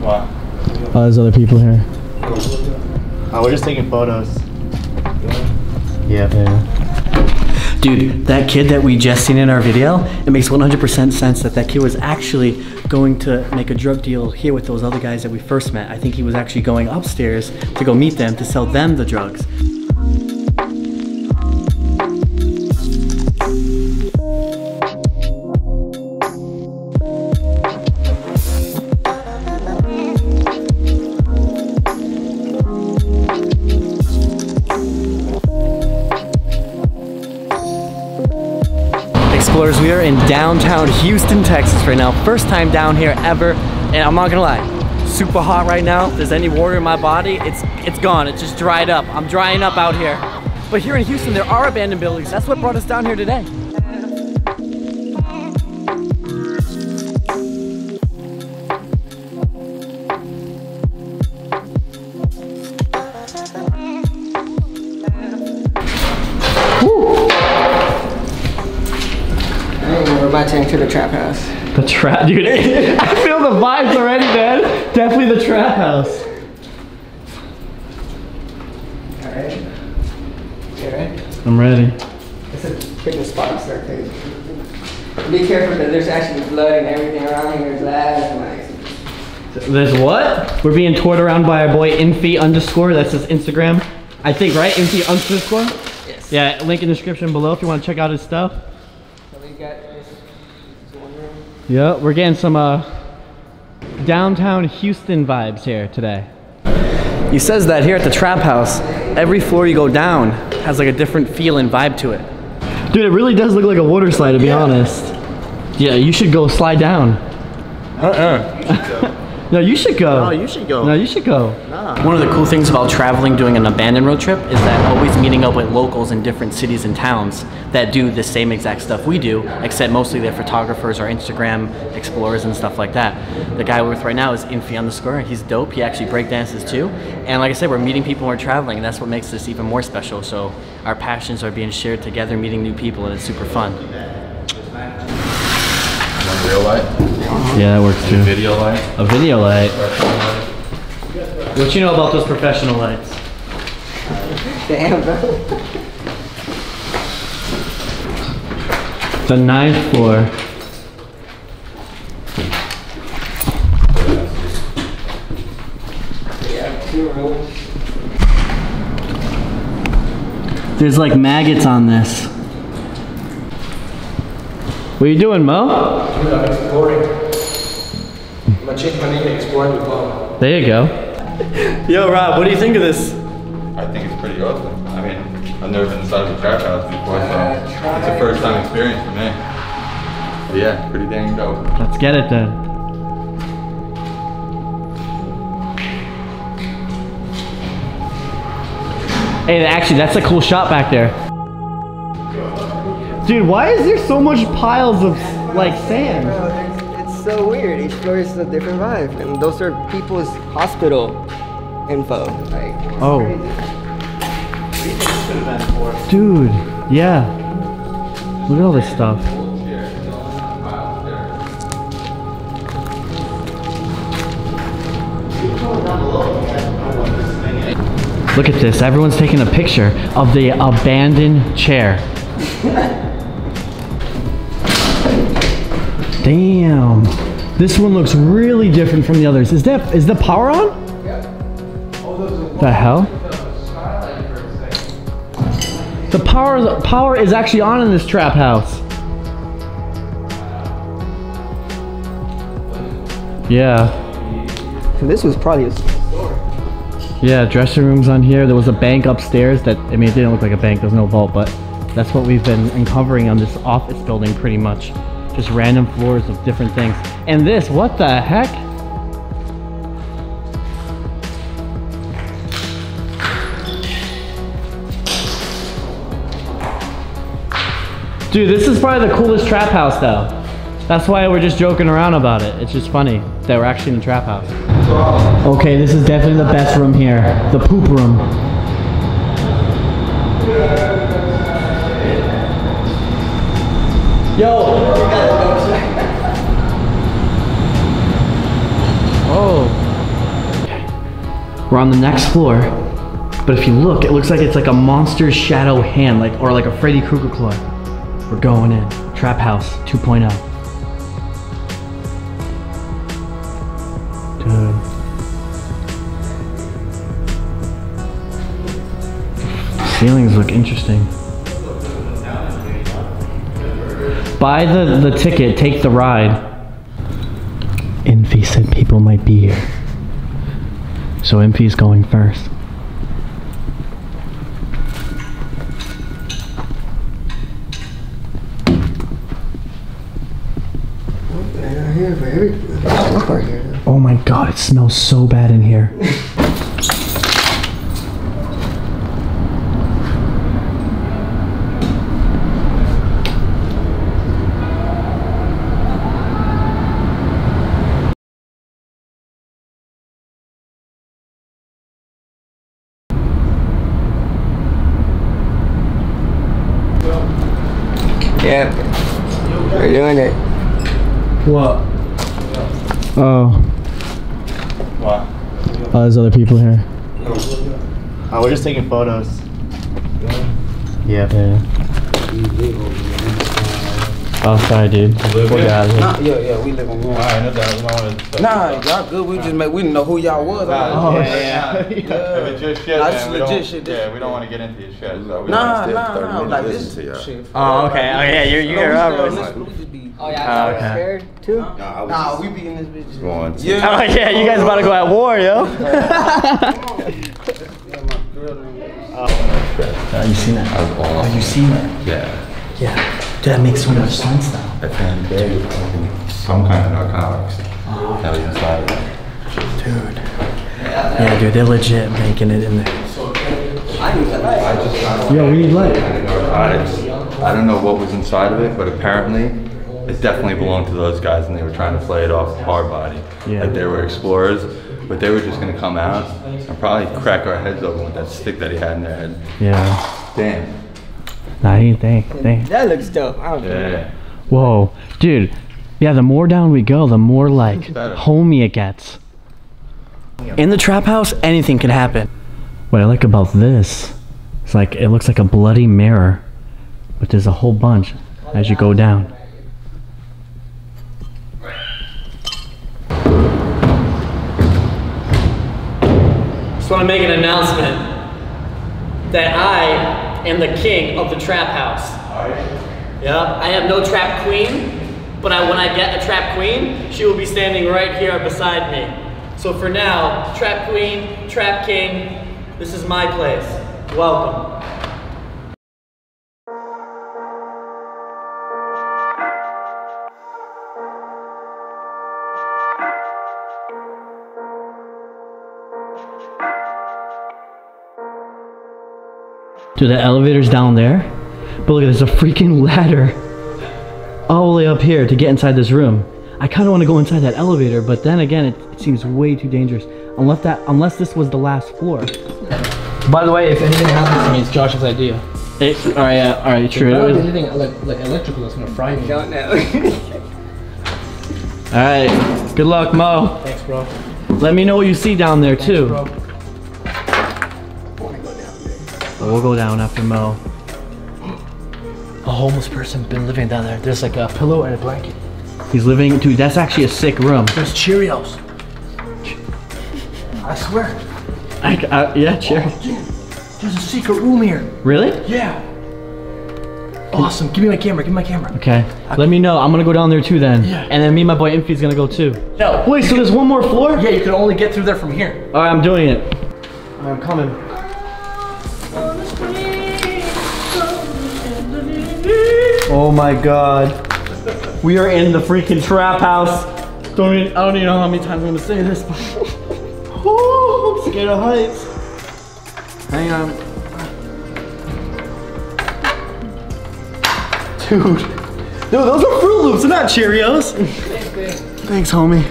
What? Oh, there's other people here. Oh, we're just taking photos. Yeah. Yeah. Dude, that kid that we just seen in our video, it makes 100% sense that that kid was actually going to make a drug deal here with those other guys that we first met. I think he was actually going upstairs to go meet them to sell them the drugs. We are in downtown Houston, Texas right now. First time down here ever, and I'm not gonna lie, super hot right now. If there's any water in my body, it's it's gone. It's just dried up. I'm drying up out here. But here in Houston, there are abandoned buildings. That's what brought us down here today. We're to the trap house. The trap, dude. I feel the vibes already, man. Definitely the trap house. You ready? I'm ready. It's a fitness spot start. Be careful that there's actually blood and everything around here. There's labs like. There's what? We're being toured around by our boy Infi underscore. That's his Instagram. I think, right? Infi underscore? Yes. Yeah, link in the description below if you want to check out his stuff. So we got this, this one room. Yeah, we're getting some uh, downtown Houston vibes here today. He says that here at the trap house, every floor you go down has like a different feel and vibe to it. Dude, it really does look like a water slide to be honest. Yeah, you should go slide down. Uh-uh. No, you should go. Oh, you should go. No, you should go. One of the cool things about traveling doing an abandoned road trip is that always meeting up with locals in different cities and towns that do the same exact stuff we do, except mostly they're photographers or Instagram explorers and stuff like that. The guy we're with right now is Infi on the underscore. He's dope. He actually breakdances too. And like I said, we're meeting people when we're traveling, and that's what makes this even more special. So our passions are being shared together, meeting new people, and it's super fun. One real light, Yeah, that works too. A video light. A video light. What you know about those professional lights? Damn, bro. The ninth floor. Yeah, two rooms. There's like maggots on this. What are you doing, Mo? Dude, I'm exploring. I'm change my name to Exploring with Mom. There you go. Yo, Rob, what do you think of this? I think it's pretty awesome. I mean, I've never been inside of a trap house before, so it's a first time experience for me. But yeah, pretty dang dope. Let's get it then. Hey, actually, that's a cool shot back there. Dude, why is there so much piles of like sand? Bro, it's, it's so weird. Each floor is a different vibe. And those are people's hospital info. Like, Oh. crazy. Dude, yeah. Look at all this stuff. Look at this. Everyone's taking a picture of the abandoned chair. Damn. This one looks really different from the others. Is that is the power on? The hell? The power power is actually on in this trap house. Yeah. This was probably a store. Yeah, dressing rooms on here. There was a bank upstairs that I mean it didn't look like a bank, there's no vault, but that's what we've been uncovering on this office building pretty much. Just random floors of different things. And this, what the heck? Dude, this is probably the coolest trap house though. That's why we're just joking around about it. It's just funny that we're actually in a trap house. Okay, this is definitely the best room here. The poop room. Yo! Oh. We're on the next floor. But if you look, it looks like it's like a monster's shadow hand, like or like a Freddy Krueger claw. We're going in. Trap House oh. 2.0. Dude. Ceilings look interesting. Buy the, the ticket, take the ride. Infi said people might be here. So Infi's going first. Man, here for every stuff right here. Oh my god, it smells so bad in here. Yeah, we're doing it. What? Oh, What? oh, there's other people here. Oh, we're just taking photos. Yeah. Yeah. Oh, sorry, dude. We'll get out of here. Nah, yeah, yeah, we live on one. Alright, no doubt. We don't want to. Nah, y'all good. We just make, we didn't know who y'all was. Nah, Oh, yeah, yeah. yeah. If it's your shit, Nah, man, we legit shit. Yeah, we don't want to get into your shit. So we Nah, don't nah, nah. Like this shit. Oh, okay. Oh, yeah, you're, you're we right. we just be. Oh yeah, Oh, okay. scared too. Nah, we be in this bitch. Going to- Yeah. Oh, yeah, you guys about to go at war, yo. Uh, you seen that? That was awesome. You seen that? Yeah. Yeah. Dude, that makes so much sense now. I found dude, fucking some kind of narcotics that was inside of it. Dude. Yeah, dude, they're legit making it in there. I Yo, we need light. I don't know what was inside of it, but apparently it definitely belonged to those guys and they were trying to play it off our body. Yeah. Like they were explorers, but they were just gonna come out and probably crack our heads open with that stick that he had in their head. Yeah. Damn. Nah, he ain't think. think. That looks dope. I don't care. Whoa. Dude. Yeah, the more down we go, the more like better. homey it gets. In the trap house, anything can happen. What I like about this, it's like it looks like a bloody mirror, but there's a whole bunch as you go down. Just want to make an announcement that I am the king of the trap house. Yep, I have no trap queen, but I, when I get a trap queen, she will be standing right here beside me. So for now, trap queen, trap king, this is my place. Welcome. Dude, the elevator's down there. But look, there's a freaking ladder all the way up here to get inside this room. I kind of want to go inside that elevator, but then again, it, it seems way too dangerous. Unless that, unless this was the last floor. By the way, if anything happens to me, it's Josh's idea. It, all right, yeah, all right, true. If It was- anything like, like electrical that's gonna fry me. Don't know. all right, good luck, Mo. Thanks, bro. Let me know what you see down there too. Bro. We'll go down after Mo. A homeless person been living down there. There's like a pillow and a blanket. He's living, dude. That's actually a sick room. There's Cheerios. I swear. I, I, uh, yeah, cheers. Oh, there's a secret room here. Really? Yeah. Awesome. Give me my camera. Give me my camera. Okay. Let me know. I'm gonna go down there too then. Yeah. And then me and my boy Infi's gonna go too. No. Wait, so there's one more floor? Yeah, you can only get through there from here. All right, I'm doing it. I'm coming. Oh my god. We are in the freaking trap house. Don't even, I don't even know how many times I'm gonna say this, but oh, I'm scared of heights. Hang on. Dude. Dude, those are Froot Loops, they're not Cheerios. Thanks, homie.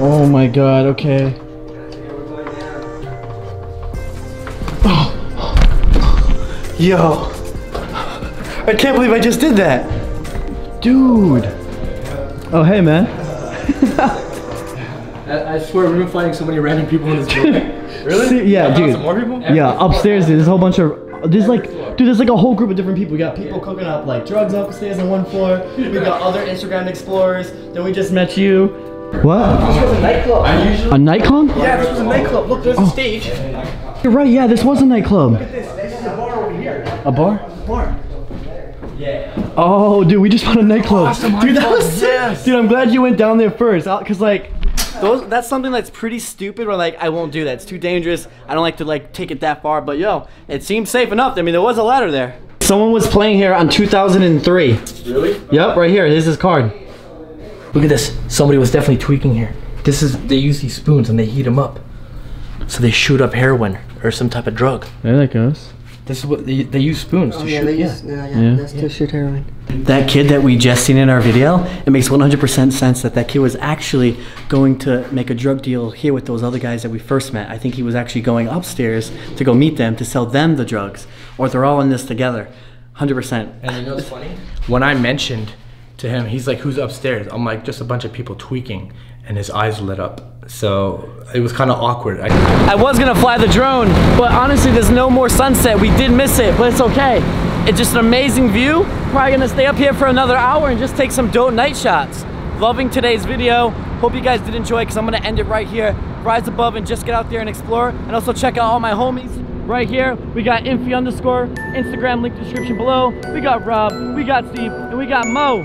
Oh my god, okay. Yo. I can't believe I just did that. Dude. Oh, hey, man. I, I swear we've been finding so many random people in this building. really? Yeah, dude. Some more people? Yeah, upstairs there's a whole bunch of there's like dude there's like a whole group of different people. We got people cooking up like drugs upstairs on one floor. We got other Instagram explorers. Then we just met you. What? This was a nightclub. A nightclub? Yeah, this was a nightclub. Look, there's a oh. stage. You're right, yeah, this was a nightclub. Over here. A bar? Bar. Oh, dude, we just found a nightclub. Awesome, dude, that was sick. yes. Dude, I'm glad you went down there first, uh, cause like, those that's something that's pretty stupid. Where like, I won't do that. It's too dangerous. I don't like to like take it that far. But yo, it seems safe enough. I mean, there was a ladder there. Someone was playing here on 2003. Really? Yep, right here. Here's his card. Look at this. Somebody was definitely tweaking here. This is they use these spoons and they heat them up, so they shoot up heroin or some type of drug. There that goes. This is what they, they use spoons to Oh, yeah, shoot. they yeah. use, yeah, yeah, Yeah. that's to shoot heroin. That kid that we just seen in our video, it makes 100% sense that that kid was actually going to make a drug deal here with those other guys that we first met. I think he was actually going upstairs to go meet them to sell them the drugs, or they're all in this together. 100%. And you know what's funny? When I mentioned to him, he's like, "Who's upstairs?" I'm like, "Just a bunch of people tweaking," and his eyes lit up. So it was kind of awkward. I, I was gonna fly the drone, but honestly, there's no more sunset. We did miss it, but it's okay. It's just an amazing view. Probably gonna stay up here for another hour and just take some dope night shots. Loving today's video. Hope you guys did enjoy because I'm gonna end it right here. Rise above and just get out there and explore. And also check out all my homies right here. We got Infi underscore, Instagram link description below. We got Rob, we got Steve, and we got Mo.